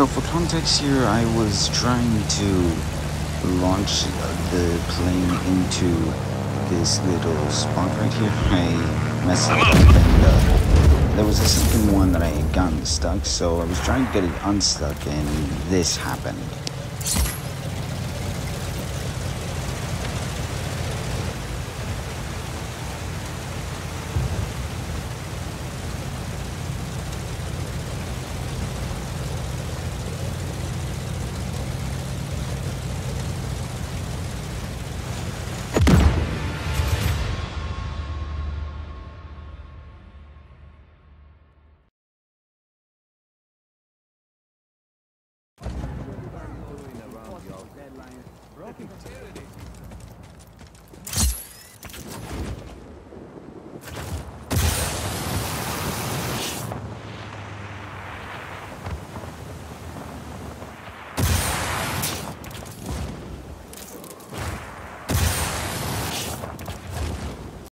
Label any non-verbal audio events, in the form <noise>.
So for context here, I was trying to launch the plane into this little spot right here. <laughs> I messed up and uh, there was a second one that I had gotten stuck, so I was trying to get it unstuck and this happened. Broken.